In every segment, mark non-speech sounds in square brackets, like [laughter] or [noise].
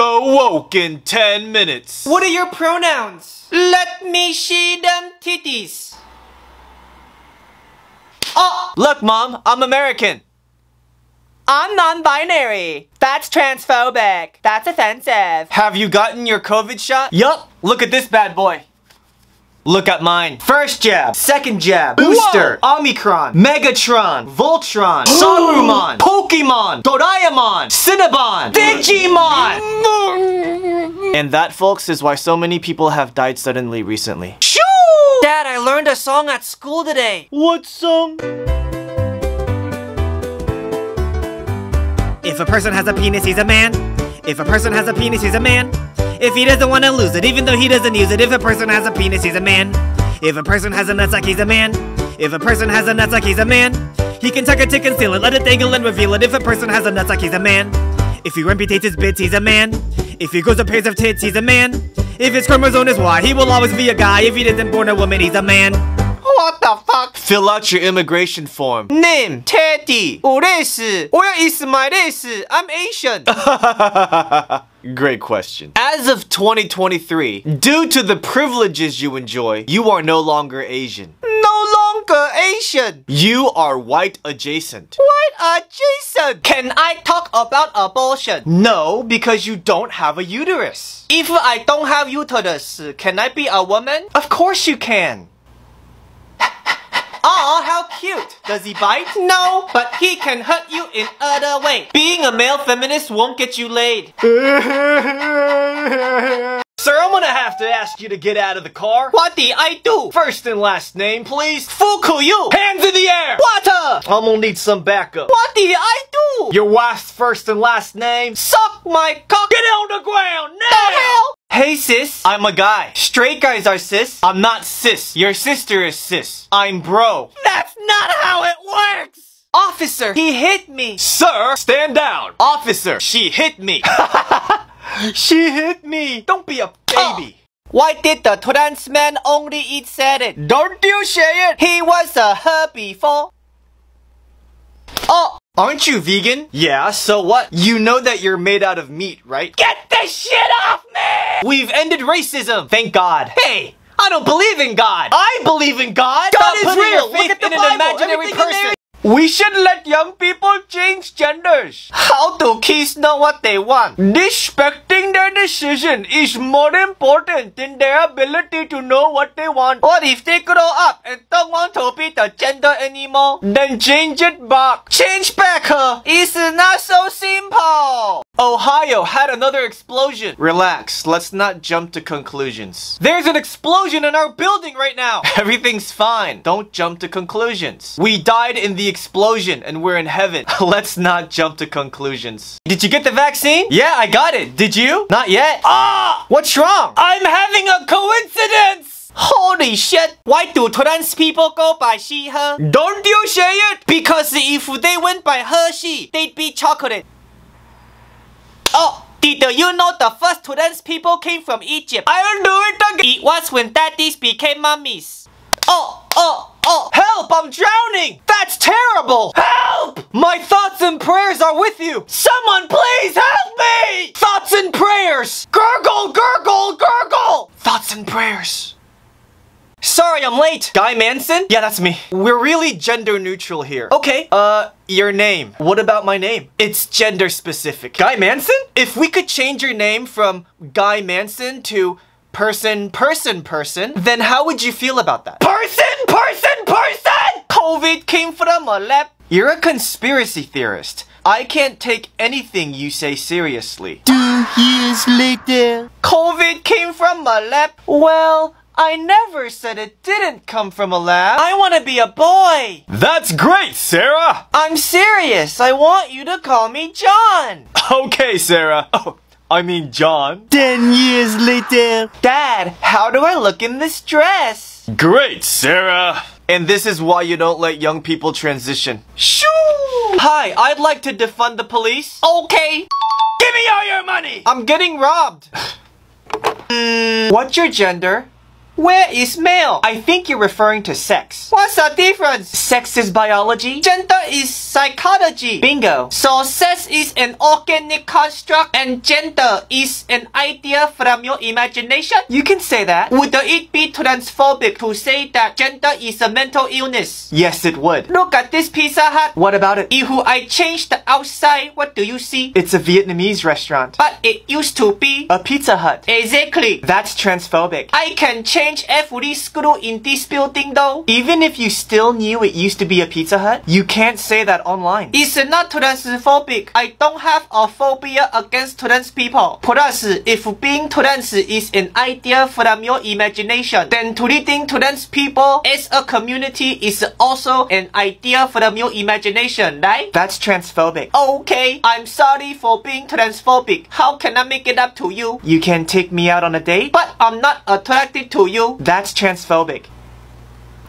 Go woke in 10 minutes. What are your pronouns? Let me see them titties. Oh, Look, Mom, I'm American. I'm non-binary. That's transphobic. That's offensive. Have you gotten your COVID shot? Yup. Look at this bad boy. Look at mine. First jab, second jab, booster, Omicron, Megatron, Voltron, [gasps] Saruman, Pokemon, Doraemon, Cinnabon, Digimon! [laughs] and that, folks, is why so many people have died suddenly recently. Shoo! Dad, I learned a song at school today. What song? If a person has a penis, he's a man. If a person has a penis, he's a man. If he doesn't want to lose it, even though he doesn't use it. If a person has a penis, he's a man. If a person has a nutsack, he's a man. If a person has a nutsack, he's a man. He can tuck it to conceal it, let it dangle and reveal it. If a person has a nutsack, he's a man. If he amputates his bits, he's a man. If he grows a pairs of tits, he's a man. If his chromosome is Y, he will always be a guy. If he isn't born a woman, he's a man. What the fuck? Fill out your immigration form. Name, Teddy. 我认识. Where is my 认识? I'm Asian. [laughs] Great question. As of 2023, due to the privileges you enjoy, you are no longer Asian. no longer Asian. You are white adjacent. What adjacent? Can I talk about abortion? No, because you don't have a uterus. If I don't have uterus, can I be a woman? Of course you can. Aw, how cute. Does he bite? No, but he can hurt you in other way. Being a male feminist won't get you laid. [laughs] Sir, I'm gonna have to ask you to get out of the car. What did I do? First and last name, please. Fukuyu. Hands in the air! I'm gonna need some backup. What did I do? Your wife's first and last name. Suck my cock. Get on the ground now! the hell? Hey sis. I'm a guy. Straight guys are sis. I'm not sis. Your sister is sis. I'm bro. That's not how it works. Officer, he hit me. Sir, stand down. Officer, she hit me. [laughs] she hit me. Don't be a baby. Ah. Why did the trans man only eat salad? Don't you say it. He was a her before. Oh, Aren't you vegan? Yeah, so what? You know that you're made out of meat, right? get this shit off me! We've ended racism. Thank God. Hey, I don't believe in God. I believe in God. God Stop is real. your Look faith at the in an Bible. imaginary Everything person. We should let young people change genders. How do kids know what they want? Respecting their decision is more important than their ability to know what they want. What if they grow up and don't want to be the gender anymore? Then change it back. Change back her. It's not so simple. Ohio had another explosion. Relax, let's not jump to conclusions. There's an explosion in our building right now. [laughs] Everything's fine. Don't jump to conclusions. We died in the explosion and we're in heaven. [laughs] let's not jump to conclusions. Did you get the vaccine? Yeah, I got it. Did you? Not yet. Ah! What's wrong? I'm having a coincidence! Holy shit. Why do trans people go by she, her? Don't you say it! Because if they went by her, she, they'd be chocolate. Oh, did you know the first trans people came from Egypt? I'll do it again. It was when daddies became mummies. Oh, oh, oh. Help! I'm drowning! That's terrible! Help! My thoughts and prayers are with you! Someone please help me! Thoughts and prayers! Gurgle, gurgle, gurgle! Thoughts and prayers. Sorry, I'm late. Guy Manson? Yeah, that's me. We're really gender neutral here. Okay, uh, your name. What about my name? It's gender specific. Guy Manson? If we could change your name from Guy Manson to person, person, person, then how would you feel about that? Person, person, person! COVID came from a lap. You're a conspiracy theorist. I can't take anything you say seriously. Two years later. COVID came from a lab. Well, I never said it didn't come from a lab. I want to be a boy. That's great, Sarah! I'm serious. I want you to call me John. [laughs] Okay, Sarah. Oh, I mean John. Ten years later. Dad, how do I look in this dress? Great, Sarah! And this is why you don't let young people transition. Shoo! Hi, I'd like to defund the police. Okay. Give me all your money! I'm getting robbed. [sighs] What's your gender? Where is male? I think you're referring to sex. What's the difference? Sex is biology. Gender is psychology. Bingo. So sex is an organic construct and gender is an idea from your imagination? You can say that. Would it be transphobic to say that gender is a mental illness? Yes, it would. Look at this Pizza Hut. What about it? If I change the outside, what do you see? It's a Vietnamese restaurant. But it used to be. A Pizza Hut. Exactly. That's transphobic. I can change screw in this building though. Even if you still knew it used to be a Pizza Hut, you can't say that online. It's not transphobic. I don't have a phobia against trans people. Plus, if being trans is an idea from your imagination, then treating trans people as a community is also an idea from your imagination, right? That's transphobic. Okay, I'm sorry for being transphobic. How can I make it up to you? You can take me out on a date? But I'm not attracted to you. That's transphobic.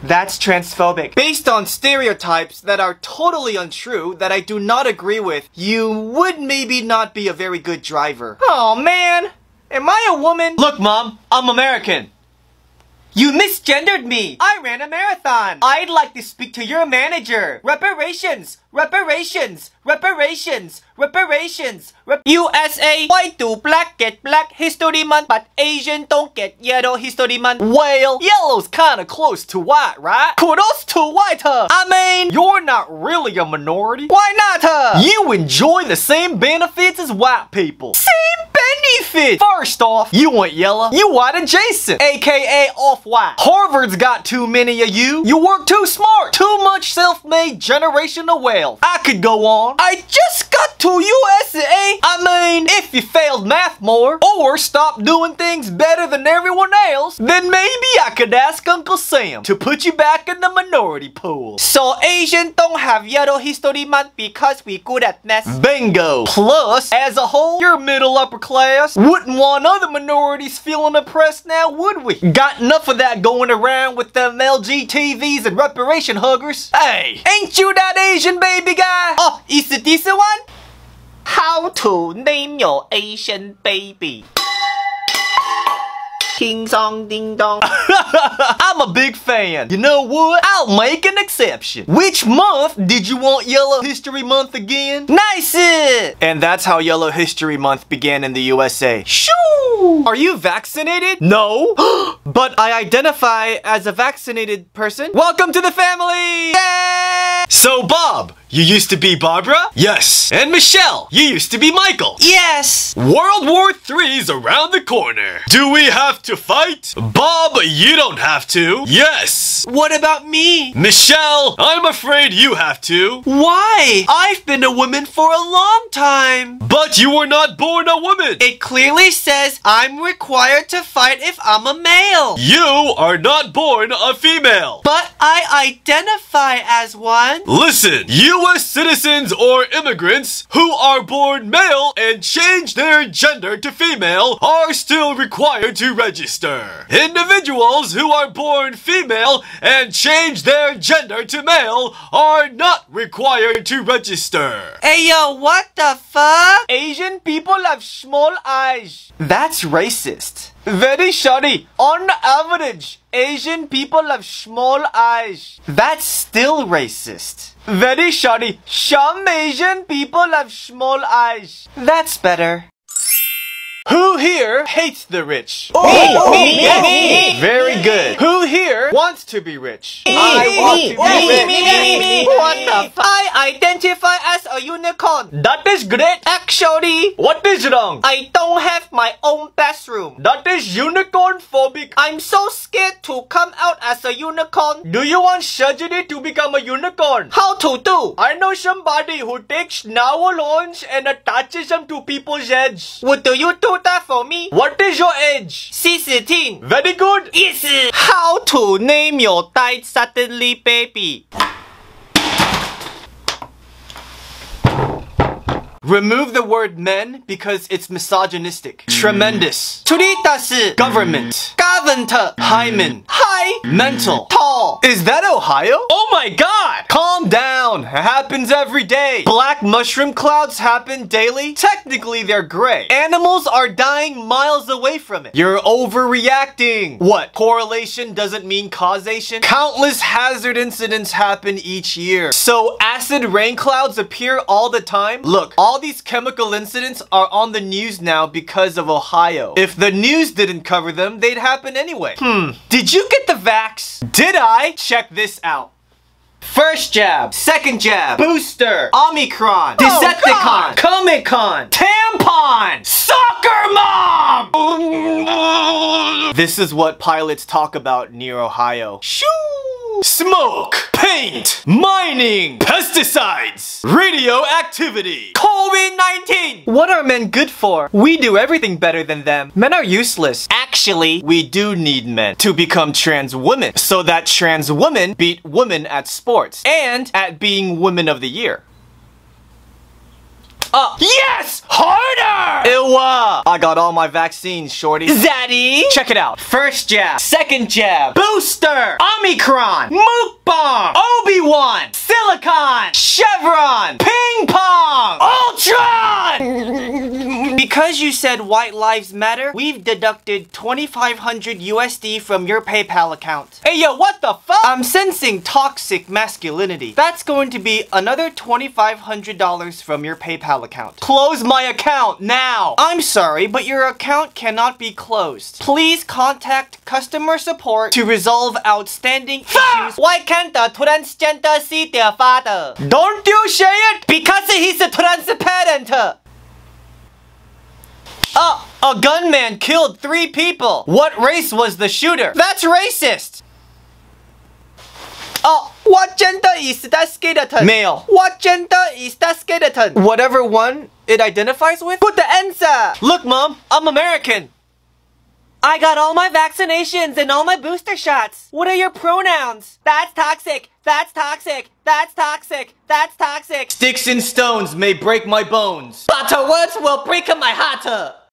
That's transphobic. Based on stereotypes that are totally untrue, that I do not agree with, you would maybe not be a very good driver. Oh man, am I a woman? Look, Mom, I'm American. You misgendered me! I ran a marathon! I'd like to speak to your manager! Reparations! Reparations! Reparations! Reparations! Rep USA! Why do black get black history month but Asian don't get yellow history month? Well, yellow's kinda close to white, right? Kudos to white her! I mean, you're not really a minority. Why not her? You enjoy the same benefits as white people. Same First off, you want yellow. You white adjacent, aka off-white. Harvard's got too many of you. You work too smart. Too much self-made generational wealth. I could go on. I just got to USA! I mean, if you failed math more, or stopped doing things better than everyone else, then maybe I could ask Uncle Sam to put you back in the minority pool. So Asian don't have yellow history month because we good at math? Bingo! Plus, as a whole, you're middle upper class. Wouldn't want other minorities feeling oppressed now, would we? Got enough of that going around with them LGTVs and reparation huggers. Hey, ain't you that Asian baby guy? Oh, is it this one? How to name your Asian baby? King song ding dong. [laughs] I'm a big fan. You know what? I'll make an exception. Which month did you want Yellow History Month again? nice! And that's how Yellow History Month began in the USA. Shoo! Are you vaccinated? No. [gasps] but I identify as a vaccinated person. Welcome to the family! Yeah! So Bob, you used to be Barbara? Yes. And Michelle, you used to be Michael. Yes! World War III's around the corner. Do we have to fight? Bob, you don't have to. Yes. What about me? Michelle, I'm afraid you have to. Why? I've been a woman for a long time. But you were not born a woman. It clearly says I'm required to fight if I'm a male. You are not born a female. But I identify as one. Listen, U.S. citizens or immigrants who are born male and change their gender to female are still required to register. Individuals who are born female and change their gender to male are not required to register. Hey yo, what the fuck? Asian people have small eyes. That's racist. Very sorry. On average, Asian people have small eyes. That's still racist. Very sorry. Some Asian people have small eyes. That's better. Who here hates the rich? Me, oh, me, oh, me, me. Very good. Who here wants to be rich? I want to be rich. me, me, me. What the fuck? I identify as a unicorn. That is great. Actually, What is wrong? I don't have my own bathroom. That is unicorn phobic. I'm so scared to come out as a unicorn. Do you want surgery to become a unicorn? How to do? I know somebody who takes navel horns and attaches them to people's heads. Would you do for me? What is your age? 16. Very good. Yes. How to name your died suddenly baby? Remove the word men because it's misogynistic. Mm. Tremendous. Tritas. Government. Mm. Governor. Mm. Hymen. High. Mental. Tall. Is that Ohio? Oh my god! Calm down. It happens every day. Black mushroom clouds happen daily. Technically, they're gray. Animals are dying miles away from it. You're overreacting. What? Correlation doesn't mean causation? Countless hazard incidents happen each year. So acid rain clouds appear all the time? Look, all these chemical incidents are on the news now because of Ohio. If the news didn't cover them, they'd happen anyway. Hmm. Did you get the vax? Did I? Check this out. First jab, second jab, booster, Omicron, Decepticon, Comic Con, Tampon, Soccer Mom! This is what pilots talk about near Ohio. Shoo! Smoke, paint, mining, pesticides, radioactivity, COVID-19! What are men good for? We do everything better than them. Men are useless. Actually, we do need men to become trans women so that trans women beat women at sports and at being women of the year. Uh, yes! Harder! Ewa! I got all my vaccines, shorty. Zaddy! Check it out. First jab, second jab, booster, Omicron, Mukbang, Obi-Wan, Silicon, Chevron, Ping Pong, because you said white lives matter, we've deducted 2500 USD from your PayPal account. Hey yo, what the fuck? I'm sensing toxic masculinity. That's going to be another $2,500 from your PayPal account. Close my account now! I'm sorry, but your account cannot be closed. Please contact customer support to resolve outstanding issues. Why can't the transgender see their father? Don't you say it! Because he's a transparent. Uh, a gunman killed three people. What race was the shooter? That's racist. Oh, what gender is that skeleton? Male. What gender is that skeleton? Whatever one it identifies with? Put the answer. Look, Mom, I'm American. I got all my vaccinations and all my booster shots. What are your pronouns? That's toxic. That's toxic. That's toxic. That's toxic. Sticks and stones may break my bones. But words will break my heart.